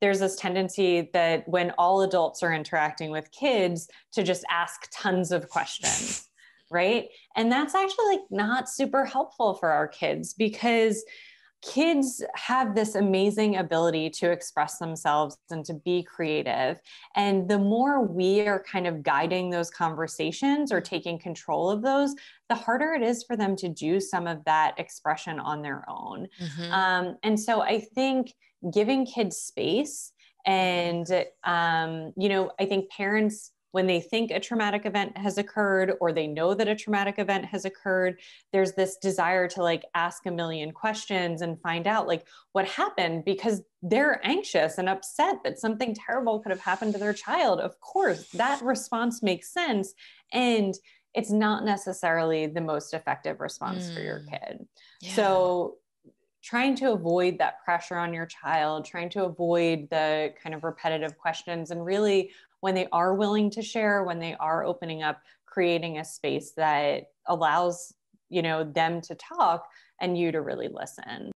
there's this tendency that when all adults are interacting with kids to just ask tons of questions right? And that's actually like not super helpful for our kids because kids have this amazing ability to express themselves and to be creative. And the more we are kind of guiding those conversations or taking control of those, the harder it is for them to do some of that expression on their own. Mm-hmm. Um, and so I think giving kids space and, um, you know, I think parents when they think a traumatic event has occurred or they know that a traumatic event has occurred there's this desire to like ask a million questions and find out like what happened because they're anxious and upset that something terrible could have happened to their child of course that response makes sense and it's not necessarily the most effective response mm. for your mm. kid yeah. so trying to avoid that pressure on your child, trying to avoid the kind of repetitive questions, and really when they are willing to share, when they are opening up, creating a space that allows you know them to talk and you to really listen